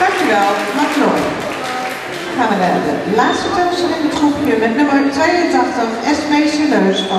Dankjewel, Macron. Dan gaan we naar de laatste tussen in het groepje met nummer 82, Esme Leus